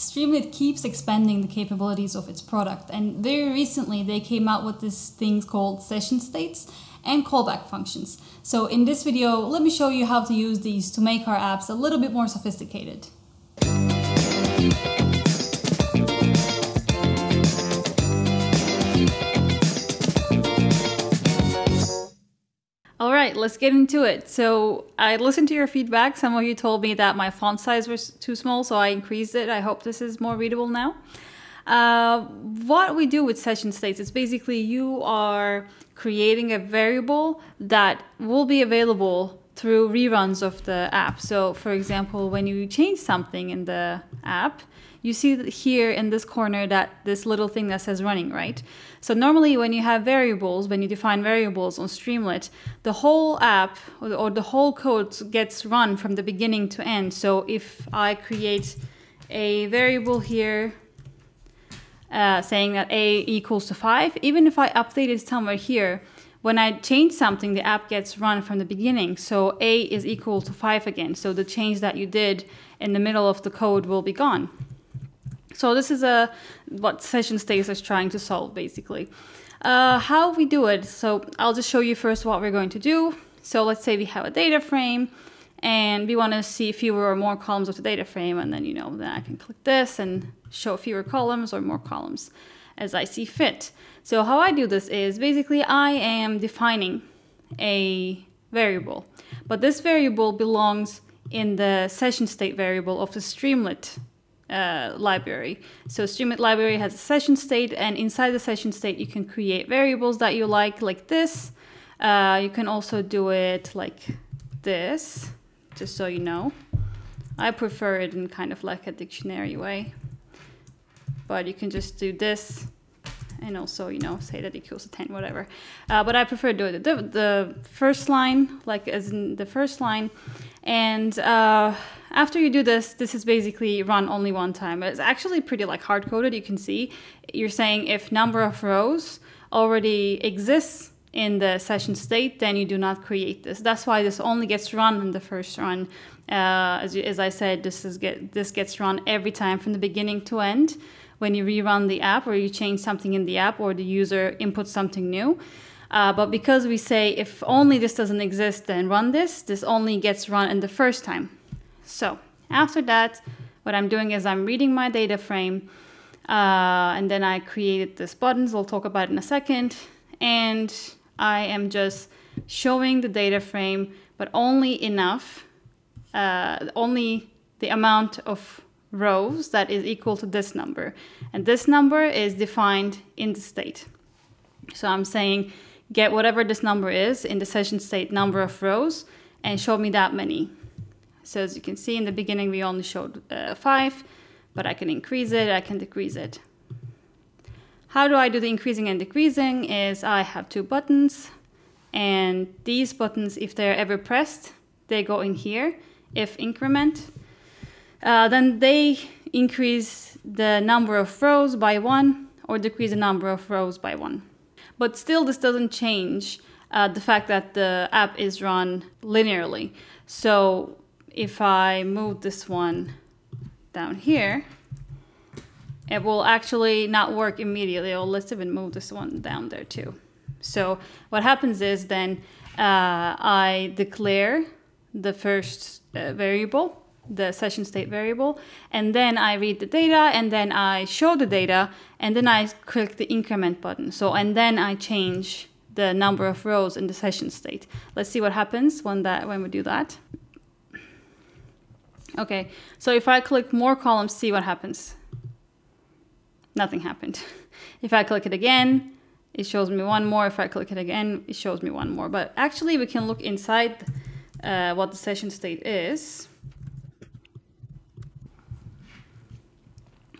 Streamlit keeps expanding the capabilities of its product, and very recently they came out with this things called session states and callback functions. So in this video, let me show you how to use these to make our apps a little bit more sophisticated. Right, let's get into it. So I listened to your feedback. Some of you told me that my font size was too small, so I increased it. I hope this is more readable now. Uh, what we do with session states is basically you are creating a variable that will be available through reruns of the app. So for example, when you change something in the app, you see here in this corner that this little thing that says running, right? So normally when you have variables, when you define variables on Streamlit, the whole app or, the whole code gets run from the beginning to end. So if I create a variable here uh, saying that a equals to 5, even if I update it somewhere here, when I change something, the app gets run from the beginning. So a is equal to 5 again. So the change that you did in the middle of the code will be gone. So this is a what session states is trying to solve basically. Uh, how we do it, so I'll just show you first what we're going to do. So let's say we have a data frame and we want to see fewer or more columns of the data frame and then you know then I can click this and show fewer columns or more columns as I see fit. So how I do this is basically I am defining a variable, but this variable belongs in the session state variable of the Streamlit uh, library. So Streamlit library has a session state, and inside the session state, you can create variables that you like, like this. Uh, you can also do it like this, just so you know. I prefer it in kind of like a dictionary way. But you can just do this and also, you know, say that equals to 10, whatever. Uh, but I prefer doing do the, the first line, like as in the first line. And uh, after you do this, this is basically run only one time. It's actually pretty like hard coded. You can see you're saying if number of rows already exists in the session state, then you do not create this. That's why this only gets run in the first run. Uh, as, as I said, this is get this gets run every time from the beginning to end when you rerun the app or you change something in the app or the user inputs something new. Uh, but because we say if only this doesn't exist, then run this, this only gets run in the first time. So after that, what I'm doing is I'm reading my data frame uh, and then I created this buttons. We'll talk about it in a second. And I am just showing the data frame, but only enough, uh, only the amount of rows that is equal to this number. And this number is defined in the state. So I'm saying get whatever this number is in the session state number of rows and show me that many. So as you can see in the beginning we only showed uh, 5, but I can increase it, I can decrease it. How do I do the increasing and decreasing is I have two buttons and these buttons if they're ever pressed they go in here if increment uh, then they increase the number of rows by one or decrease the number of rows by one. But still, this doesn't change uh, the fact that the app is run linearly. So if I move this one down here, it will actually not work immediately. Oh, let's even move this one down there too. So what happens is then uh, I declare the first uh, variable the session state variable. And then I read the data and then I show the data and then I click the increment button. So, and then I change the number of rows in the session state. Let's see what happens when that when we do that. Okay, so if I click more columns, see what happens. Nothing happened. If I click it again, it shows me one more. If I click it again, it shows me one more. But actually, we can look inside uh, what the session state is.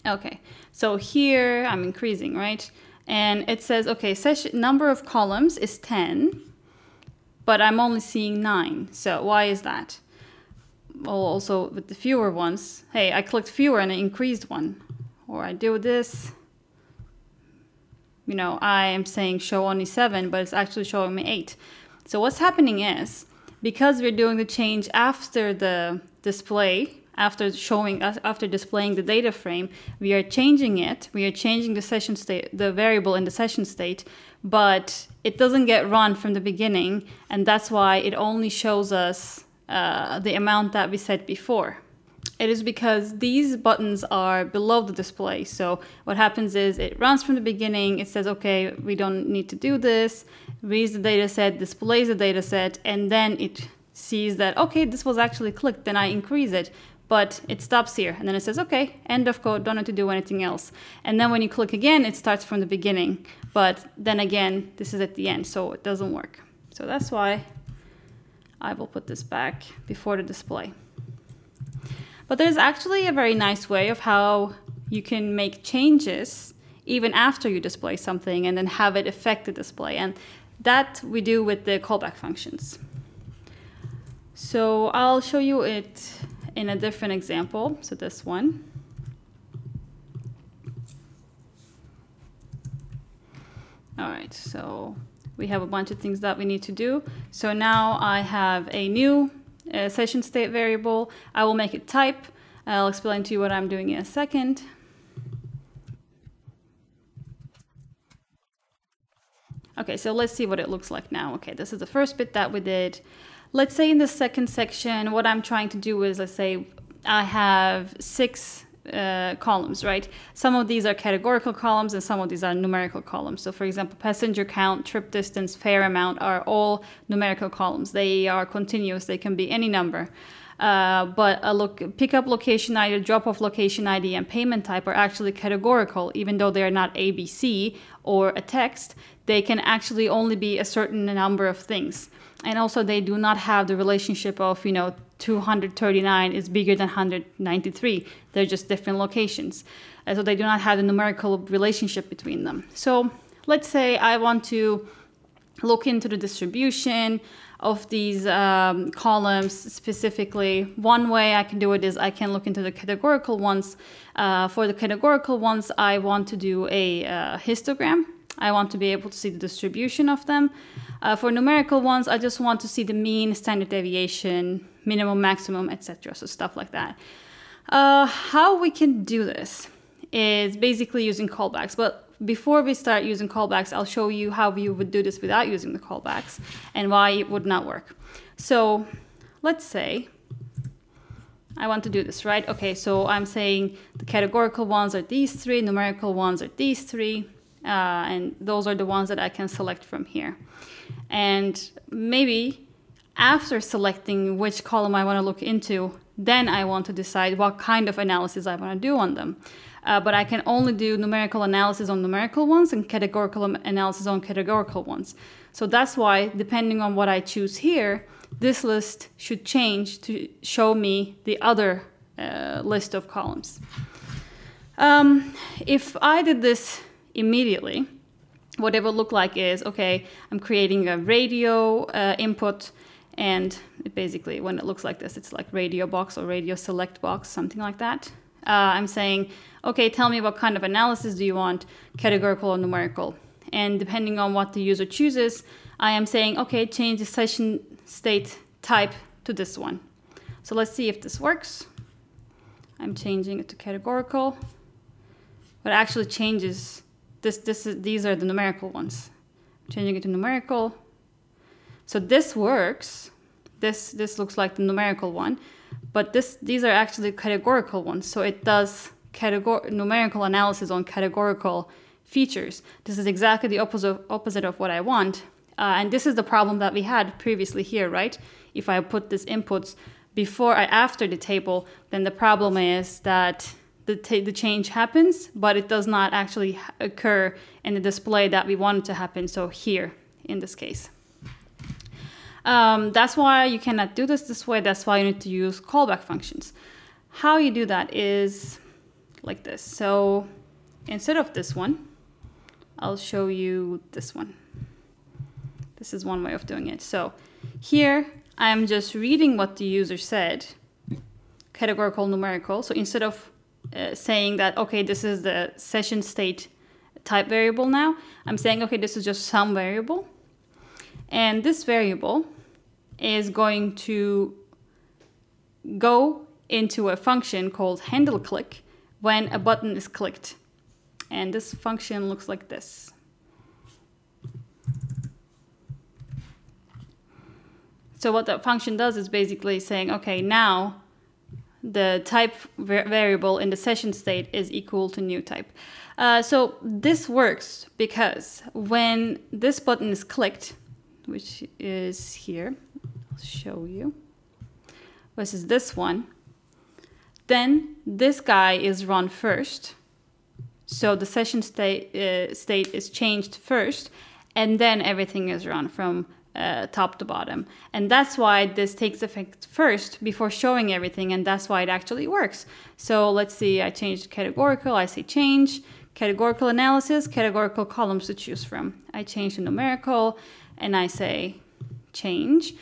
Okay, so here I'm increasing, right? And it says, okay, session number of columns is 10, but I'm only seeing nine. So why is that? Well, also with the fewer ones, hey, I clicked fewer and I increased one. Or I do this, you know, I am saying show only seven, but it's actually showing me eight. So what's happening is, because we're doing the change after the display after showing us after displaying the data frame, we are changing it. We are changing the session state, the variable in the session state, but it doesn't get run from the beginning, and that's why it only shows us uh, the amount that we set before. It is because these buttons are below the display. So what happens is it runs from the beginning. It says, okay, we don't need to do this, reads the data set, displays the data set, and then it sees that, okay, this was actually clicked, then I increase it. But it stops here. And then it says, okay, end of code, don't have to do anything else. And then when you click again, it starts from the beginning. But then again, this is at the end, so it doesn't work. So that's why I will put this back before the display. But there's actually a very nice way of how you can make changes even after you display something and then have it affect the display. And that we do with the callback functions. So I'll show you it in a different example. So this one. All right, so we have a bunch of things that we need to do. So now I have a new uh, session state variable. I will make it type. I'll explain to you what I'm doing in a second. Okay, so let's see what it looks like now. Okay, this is the first bit that we did. Let's say in the second section, what I'm trying to do is, let's say I have six uh, columns, right? Some of these are categorical columns and some of these are numerical columns. So for example, passenger count, trip distance, fare amount are all numerical columns. They are continuous. They can be any number. Uh, but a look, pickup location ID, drop-off location ID, and payment type are actually categorical, even though they are not ABC or a text. They can actually only be a certain number of things, and also they do not have the relationship of you know 239 is bigger than 193. They're just different locations. Uh, so they do not have a numerical relationship between them. So let's say I want to look into the distribution of these um, columns specifically. One way I can do it is I can look into the categorical ones. Uh, for the categorical ones, I want to do a uh, histogram. I want to be able to see the distribution of them. Uh, for numerical ones, I just want to see the mean, standard deviation, minimum, maximum, etc. So stuff like that. Uh, how we can do this is basically using callbacks. But before we start using callbacks, I'll show you how you would do this without using the callbacks and why it would not work. So let's say I want to do this, right? Okay, so I'm saying the categorical ones are these three, numerical ones are these three, uh, and those are the ones that I can select from here. And maybe after selecting which column I want to look into, then I want to decide what kind of analysis I want to do on them. Uh, but I can only do numerical analysis on numerical ones and categorical analysis on categorical ones. So that's why, depending on what I choose here, this list should change to show me the other uh, list of columns. Um, if I did this immediately, what it would look like is, okay, I'm creating a radio uh, input and basically when it looks like this, it's like radio box or radio select box, something like that. Uh, I'm saying, okay, tell me what kind of analysis do you want, categorical or numerical? And depending on what the user chooses, I am saying, okay, change the session state type to this one. So let's see if this works. I'm changing it to categorical, but it actually changes this, this is, these are the numerical ones. changing it to numerical. So this works. This, this looks like the numerical one, but this, these are actually categorical ones. So it does categor numerical analysis on categorical features. This is exactly the opposite, opposite of what I want. Uh, and this is the problem that we had previously here, right? If I put these inputs before or after the table, then the problem is that the, the change happens, but it does not actually occur in the display that we want it to happen. So here, in this case. Um, that's why you cannot do this this way. That's why you need to use callback functions. How you do that is like this. So instead of this one, I'll show you this one. This is one way of doing it. So here, I'm just reading what the user said, categorical numerical. So instead of uh, saying that, okay, this is the session state type variable now. I'm saying, okay, this is just some variable. And this variable is going to go into a function called handle click when a button is clicked. And this function looks like this. So what that function does is basically saying, okay, now the type variable in the session state is equal to new type. Uh, so this works because when this button is clicked, which is here, I'll show you, versus this one, then this guy is run first. So the session state, uh, state is changed first, and then everything is run from uh, top to bottom. And that's why this takes effect first before showing everything, and that's why it actually works. So let's see, I changed categorical, I say change, categorical analysis, categorical columns to choose from. I change to numerical, and I say change,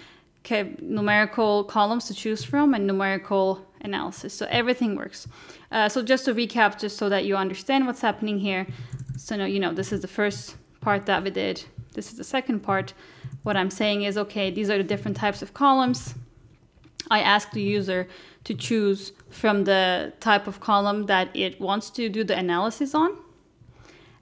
numerical columns to choose from, and numerical analysis. So everything works. Uh, so just to recap, just so that you understand what's happening here. So now, you know, this is the first part that we did. This is the second part. What I'm saying is, okay, these are the different types of columns. I ask the user to choose from the type of column that it wants to do the analysis on.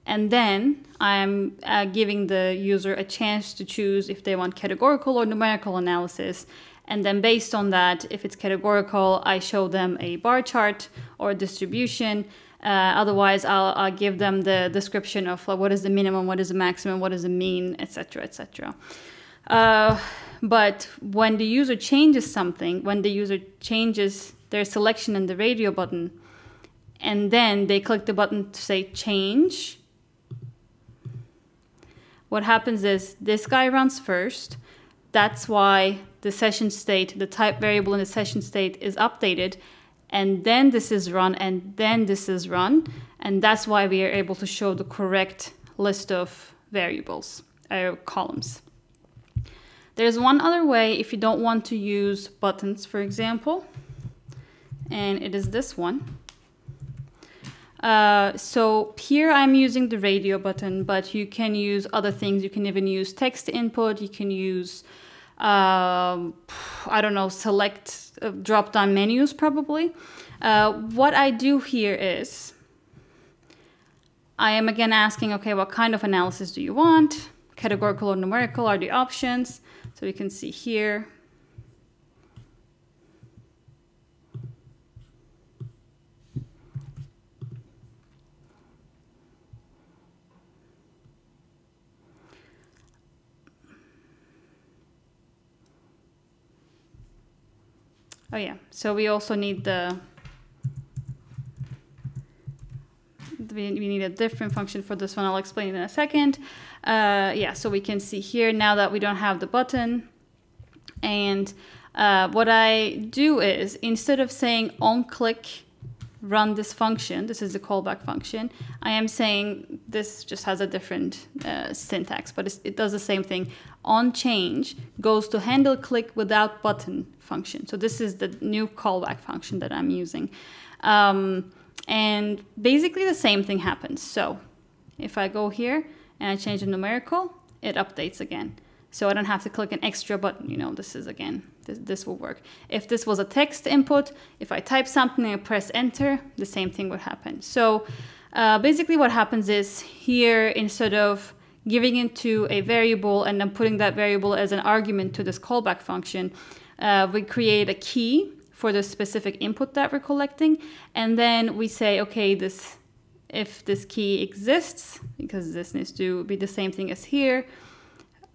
And then I'm uh, giving the user a chance to choose if they want categorical or numerical analysis. And then based on that, if it's categorical, I show them a bar chart or a distribution. Uh, otherwise, I'll, I'll, give them the description of like, what is the minimum, what is the maximum, what is the mean, etc., etc. Uh, but when the user changes something, when the user changes their selection in the radio button, and then they click the button to say change, what happens is this guy runs first. That's why the session state, the type variable in the session state is updated, and then this is run, and then this is run. And that's why we are able to show the correct list of variables, uh, columns. There's one other way if you don't want to use buttons, for example, and it is this one. Uh, so here I'm using the radio button, but you can use other things. You can even use text input. You can use, um, I don't know, select uh, drop-down menus probably. Uh, what I do here is I am again asking, okay, what kind of analysis do you want? Categorical or numerical are the options. So you can see here. Oh yeah, so we also need the we, need a different function for this one. I'll explain in a second. Uh, yeah, so we can see here now that we don't have the button. And uh, what I do is instead of saying on click run this function, this is the callback function, I am saying this just has a different uh, syntax, but it does the same thing. On change goes to handle click without button function. So this is the new callback function that I'm using. Um, and basically the same thing happens. So if I go here and I change the numerical, it updates again. So I don't have to click an extra button, you know, this is again, this, this will work. If this was a text input, if I type something and press enter, the same thing would happen. So uh, basically what happens is here, instead of giving it to a variable and then putting that variable as an argument to this callback function, uh, we create a key for the specific input that we're collecting. And then we say, okay, this if this key exists, because this needs to be the same thing as here,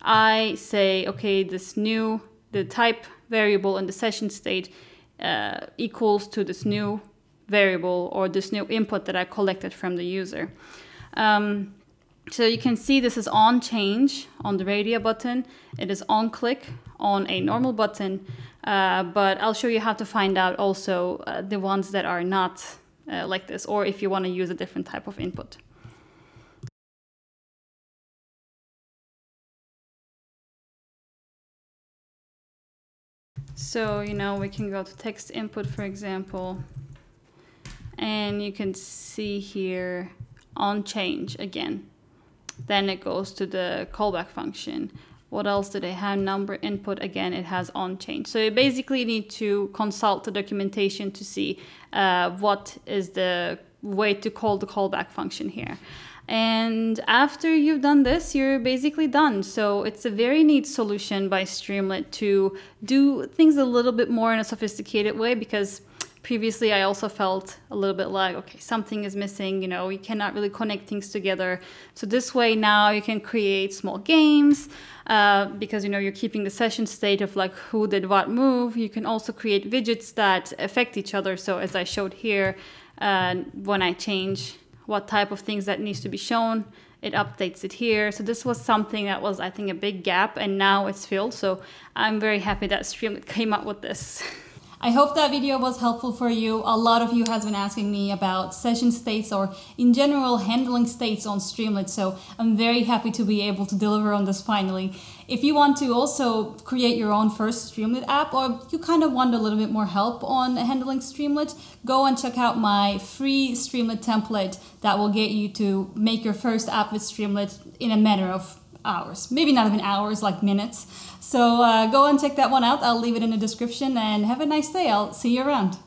I say, okay, this new, the type variable in the session state uh, equals to this new variable or this new input that I collected from the user. Um, so you can see this is on change on the radio button. It is on click on a normal button, uh, but I'll show you how to find out also uh, the ones that are not uh, like this, or if you want to use a different type of input. So, you know, we can go to text input, for example, and you can see here on change again. Then it goes to the callback function what else do they have? Number input again, it has on change. So you basically need to consult the documentation to see uh, what is the way to call the callback function here. And after you've done this, you're basically done. So it's a very neat solution by Streamlit to do things a little bit more in a sophisticated way because previously I also felt a little bit like, okay, something is missing, you know, you cannot really connect things together. So this way now you can create small games uh, because, you know, you're keeping the session state of like who did what move. You can also create widgets that affect each other. So as I showed here, uh, when I change what type of things that needs to be shown, it updates it here. So this was something that was, I think, a big gap and now it's filled. So I'm very happy that Streamlit came up with this. I hope that video was helpful for you. A lot of you has been asking me about session states or in general handling states on Streamlit, so I'm very happy to be able to deliver on this finally. If you want to also create your own first Streamlit app or you kind of want a little bit more help on handling Streamlit, go and check out my free Streamlit template that will get you to make your first app with Streamlit in a matter of hours. Maybe not even hours, like minutes. So uh, go and check that one out. I'll leave it in the description and have a nice day. I'll see you around.